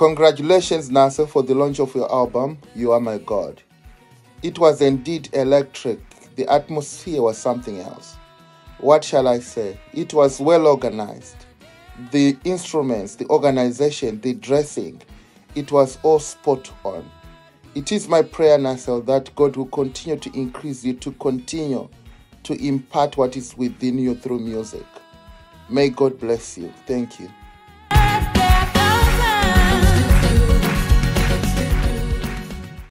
Congratulations, Nursel, for the launch of your album, You Are My God. It was indeed electric. The atmosphere was something else. What shall I say? It was well organized. The instruments, the organization, the dressing, it was all spot on. It is my prayer, Nursel, that God will continue to increase you, to continue to impart what is within you through music. May God bless you. Thank you.